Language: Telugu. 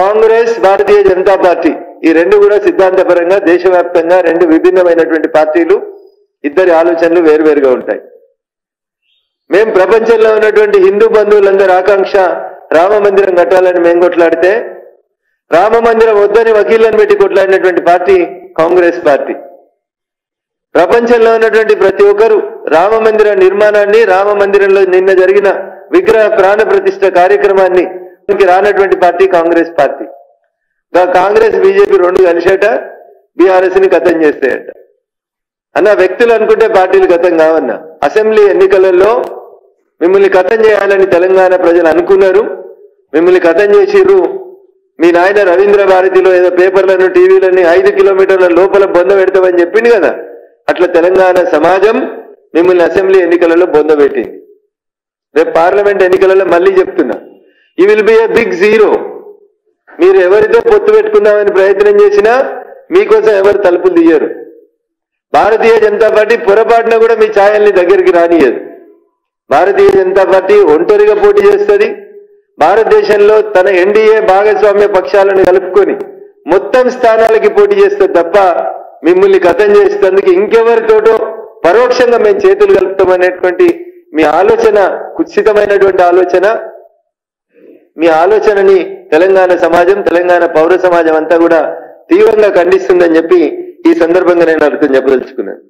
కాంగ్రెస్ భారతీయ జనతా పార్టీ. ఈ రెండు కూడా సిద్ధాంతపరంగా దేశవ్యాప్తంగా రెండు విభిన్నమైనటువంటి పార్టీలు ఇద్దరి ఆలోచనలు వేరువేరుగా ఉంటాయి. మేము ప్రపంచంలో ఉన్నటువంటి హిందూ బంధువులందరి ఆకాంక్ష రామ మందిరం కట్టాలని మేము కొట్లాడితే రామ మందిరం వద్దని వకీళ్ళని పెట్టి కొట్లాడినటువంటి పార్టీ కాంగ్రెస్ పార్టీ. ప్రపంచంలో ఉన్నటువంటి ప్రతి ఒక్కరు రామ మందిర నిర్మాణాన్ని రామ మందిరంలో నిన్న జరిగిన విగ్రహ ప్రాణ ప్రతిష్ట కార్యక్రమాన్ని రానటువంటి party Congress party. Congress BJP రెండు కలిసేట బీఆర్ఎస్ని గతం చేస్తాయట. అన్న వ్యక్తులు అనుకుంటే పార్టీలు గతం కావన్న. అసెంబ్లీ ఎన్నికలలో మిమ్మల్ని కథం చేయాలని తెలంగాణ ప్రజలు అనుకున్నారు. మిమ్మల్ని కథం చేసిర్రు. మీ నాయన రవీంద్ర భారతిలో ఏదో పేపర్లను టీవీలని ఐదు కిలోమీటర్ల లోపల బొంద పెడతామని చెప్పింది కదా. అట్లా తెలంగాణ సమాజం మిమ్మల్ని అసెంబ్లీ ఎన్నికలలో బొంద పెట్టింది. రేపు పార్లమెంట్ ఎన్నికలలో మళ్ళీ చెప్తున్నా. ఈ will be a big zero మీరు ఎవరితో పొత్తు పెట్టుకుందామని ప్రయత్నం చేసినా మీకోసం ఎవరు తలుపులు తీయరు. భారతీయ జనతా పార్టీ పొరపాటున కూడా మీ ఛాయల్ని దగ్గరికి రానియదు భారతీయ జనతా పార్టీ ఒంటరిగా పోటీ చేస్తుంది. భారతదేశంలో తన ఎన్డీఏ భాగస్వామ్య పక్షాలను కలుపుకొని మొత్తం స్థానాలకి పోటీ చేస్తే తప్ప మిమ్మల్ని కథం చేసేందుకు ఇంకెవరితోటో పరోక్షంగా మేము చేతులు కలుపుతామనేటువంటి మీ ఆలోచన కుత్సితమైనటువంటి ఆలోచన మీ ఆలోచనని తెలంగాణ సమాజం తెలంగాణ పౌర సమాజం అంతా కూడా తీవ్రంగా ఖండిస్తుందని చెప్పి ఈ సందర్భంగా నేను అర్థం చెప్పదలుచుకున్నాను.